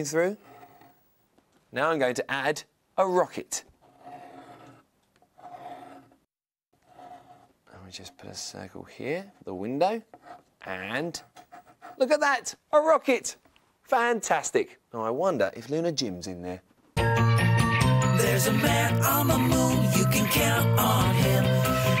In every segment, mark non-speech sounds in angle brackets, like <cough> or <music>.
through. Now I'm going to add a rocket. And we just put a circle here, the window, and look at that, a rocket. Fantastic. Now I wonder if Lunar Jim's in there. There's a man on the moon, you can count on him.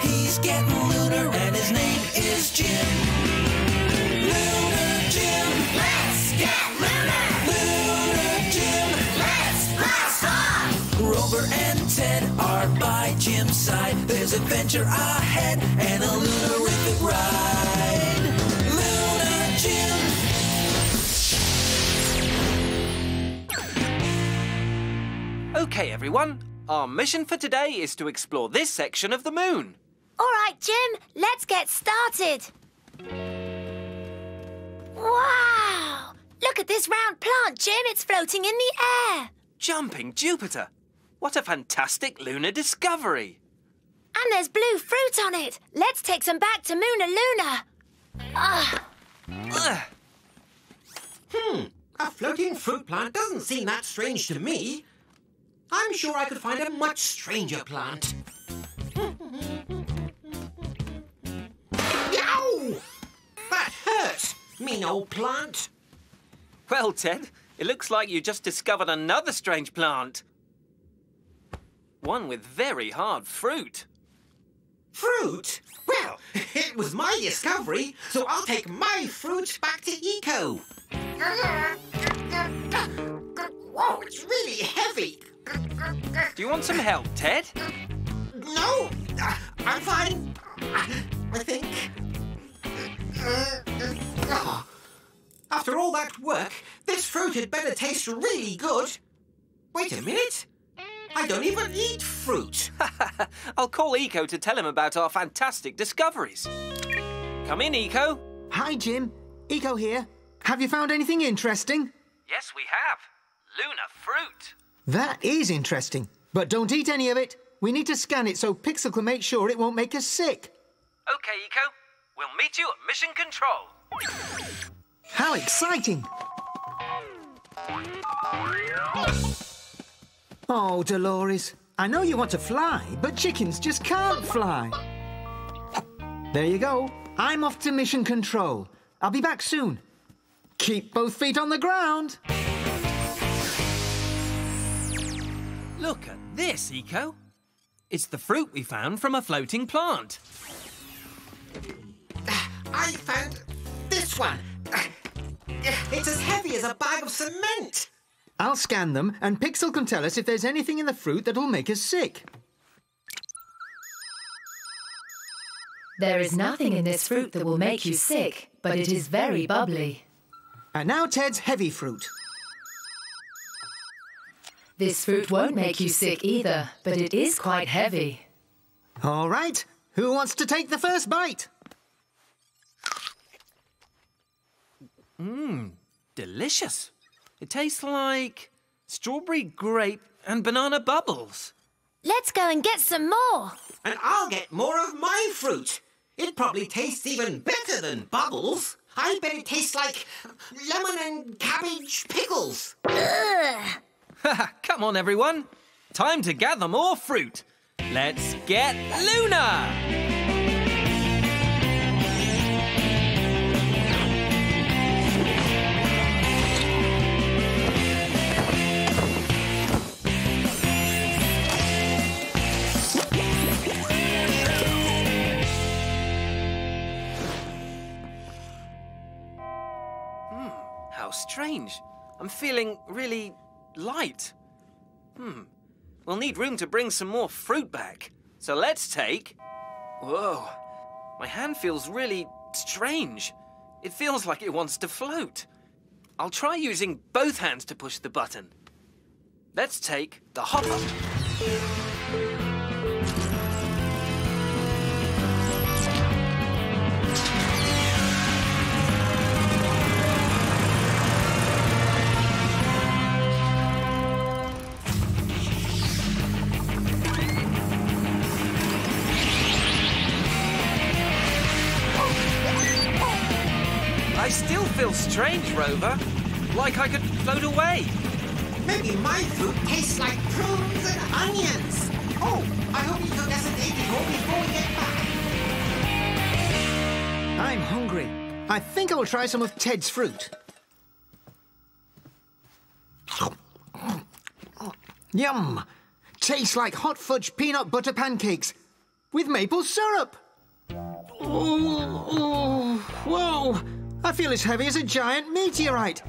He's getting lunar and his name is Jim. There's adventure ahead and a lunarific ride. Lunar Jim. Okay, everyone. Our mission for today is to explore this section of the moon. All right, Jim, let's get started. Wow! Look at this round plant, Jim. It's floating in the air. Jumping Jupiter. What a fantastic lunar discovery. And there's blue fruit on it. Let's take some back to Moona Luna. Ah, Ugh. A floating fruit plant doesn't seem that strange to me. I'm sure I could find a much stranger plant. <laughs> Ow! That hurts, mean old plant. Well, Ted, it looks like you just discovered another strange plant. One with very hard fruit. Fruit? Well, <laughs> it was my discovery, so I'll take my fruit back to Eco. Whoa, it's really heavy. Do you want some help, Ted? No, uh, I'm fine. I think. After all that work, this fruit had better taste really good. Wait a minute. I don't even eat fruit. <laughs> I'll call Eco to tell him about our fantastic discoveries. Come in, Eco. Hi, Jim. Eco here. Have you found anything interesting? Yes, we have. Lunar fruit. That is interesting. But don't eat any of it. We need to scan it so Pixel can make sure it won't make us sick. Okay, Eco. We'll meet you at Mission Control. How exciting! Oh, Dolores, I know you want to fly, but chickens just can't fly. There you go. I'm off to mission control. I'll be back soon. Keep both feet on the ground. Look at this, Eco. It's the fruit we found from a floating plant. I found this one. It's as heavy as a bag of cement. I'll scan them, and Pixel can tell us if there's anything in the fruit that'll make us sick. There is nothing in this fruit that will make you sick, but it is very bubbly. And now Ted's heavy fruit. This fruit won't make you sick either, but it is quite heavy. All right, who wants to take the first bite? Mmm, delicious. It tastes like strawberry, grape, and banana bubbles. let's go and get some more. And I'll get more of my fruit. It probably tastes even better than bubbles. I bet it tastes like lemon and cabbage pickles. Come on, everyone. Time to gather more fruit. Let's get lunar! Strange. I'm feeling really light. Hmm. We'll need room to bring some more fruit back. So let's take. Whoa. My hand feels really strange. It feels like it wants to float. I'll try using both hands to push the button. Let's take the hopper. Still feel strange, Rover. Like I could float away. Maybe my fruit tastes like prunes and onions. Oh, I hope Eco doesn't take it home before we get back. I'm hungry. I think I'll try some of Ted's fruit. Yum! Tastes like hot fudge peanut butter pancakes with maple syrup. Oh, oh, whoa! I feel as heavy as a giant meteorite.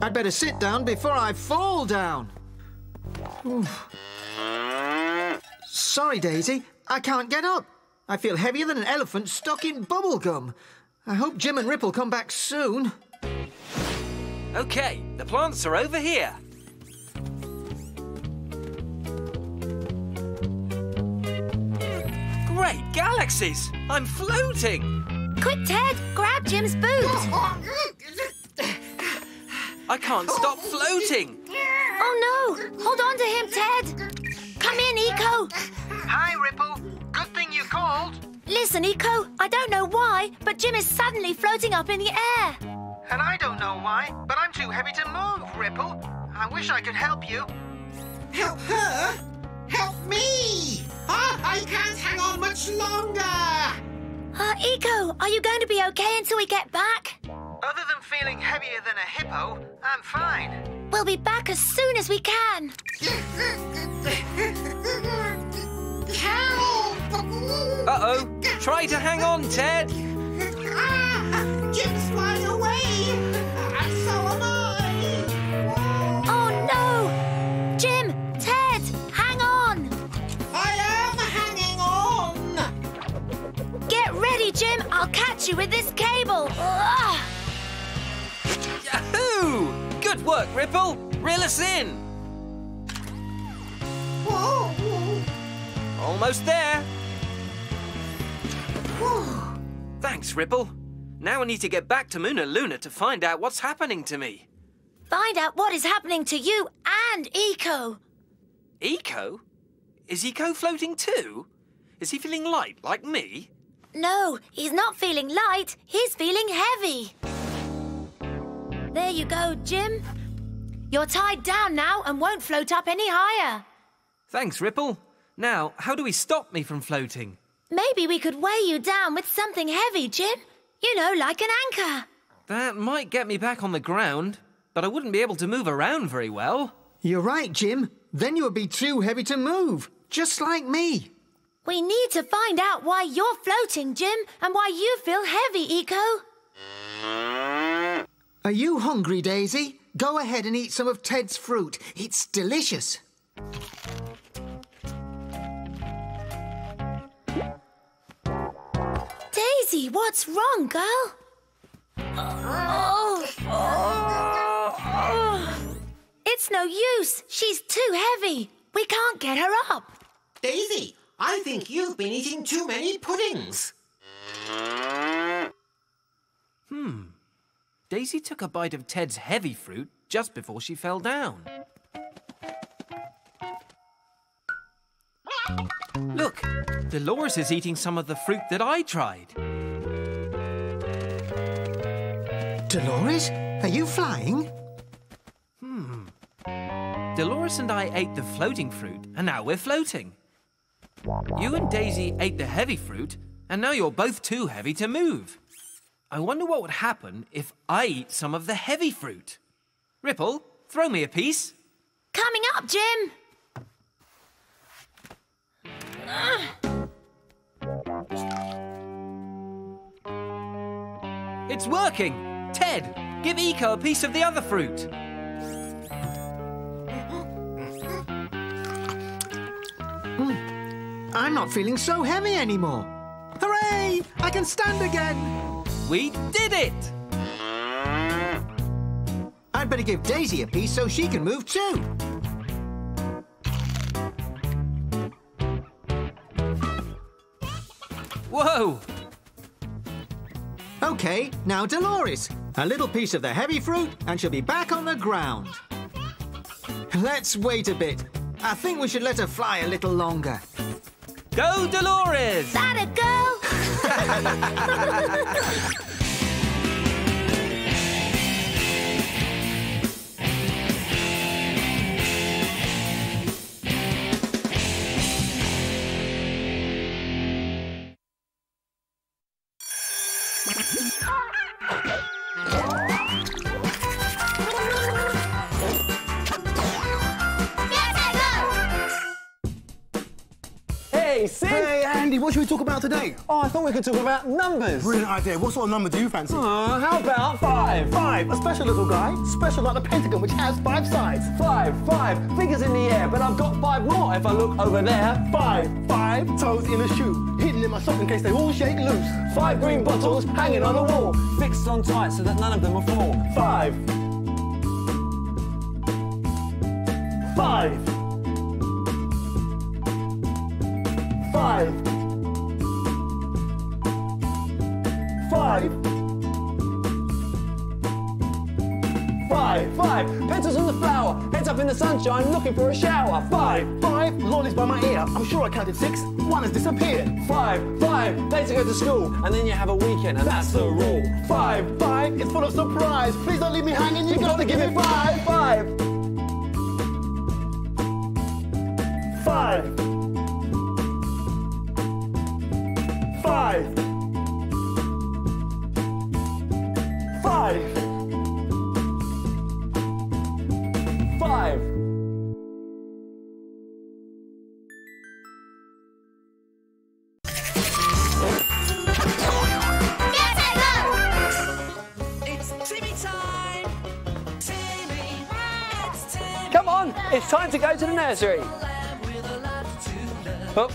I'd better sit down before I fall down. Oof. Sorry, Daisy. I can't get up. I feel heavier than an elephant stuck in bubble gum. I hope Jim and Ripple come back soon. Okay, the plants are over here. Great galaxies! I'm floating! Quick, Ted, grab Jim's boot. I can't stop floating! Oh no! Hold on to him, Ted. Come in, Eco. Hi, Ripple. Good thing you called. Listen, Eco, I don't know why, but Jim is suddenly floating up in the air. And I don't know why, but I'm too heavy to move, Ripple. I wish I could help you. Help her? Help me! Ah, I can't hang on much longer. Eco, are you going to be okay until we get back? Other than feeling heavier than a hippo, I'm fine. We'll be back as soon as we can. <laughs> Help! Uh oh! Try to hang on, Ted! Us in! Almost there! Thanks, Ripple. Now I need to get back to Moona Luna to find out what's happening to me. Find out what is happening to you and Eco. Eco? Is Eco floating too? Is he feeling light like me? No, he's not feeling light. He's feeling heavy. There you go, Jim. You're tied down now and won't float up any higher. Thanks, Ripple. Now, how do we stop me from floating? Maybe we could weigh you down with something heavy, Jim. You know, like an anchor. That might get me back on the ground, but I wouldn't be able to move around very well. You're right, Jim. Then you would be too heavy to move, just like me. We need to find out why you're floating, Jim, and why you feel heavy, Eco. Are you hungry, Daisy? Go ahead and eat some of Ted's fruit. It's delicious. Daisy, what's wrong, girl? Oh, oh, oh. It's no use. She's too heavy. We can't get her up. Daisy, I think you've been eating too many puddings. Hmm. Daisy took a bite of Ted's heavy fruit just before she fell down. Look, Dolores is eating some of the fruit that I tried. Dolores, are you flying? Hmm. Dolores and I ate the floating fruit, and now we're floating. You and Daisy ate the heavy fruit, and now you're both too heavy to move. I wonder what would happen if I eat some of the heavy fruit. Ripple, throw me a piece. Coming up, Jim. It's working! Ted, give Eco a piece of the other fruit. Hmm. I'm not feeling so heavy anymore. Hooray! I can stand again. We did it! I'd better give Daisy a piece so she can move too. Whoa! Okay, now Dolores. A little piece of the heavy fruit and she'll be back on the ground. Let's wait a bit. I think we should let her fly a little longer. Go, Dolores! That a girl. <laughs> <laughs> we talk about today? Oh, I thought we could talk about numbers. Brilliant idea. What sort of number do you fancy? Uh, how about five? Five, a special little guy, special like the Pentagon, which has five sides. Five, five. Fingers in the air, but I've got five more if I look over there. Five, five toes in a shoe, hidden in my sock in case they all shake loose. Five green bottles hanging on the wall, fixed on tight so that none of them will fall. Five. Five. In the sunshine looking for a shower. Five, Five lollies by my ear. I'm sure I counted six. One has disappeared. five, five. To go to school, and then you have a weekend, and that's the rule. Five, Five it's full of surprise. Please don't leave me hanging. You, you gotta give me five. Five. Five. Five. Five. It's time to go to the nursery. Oh,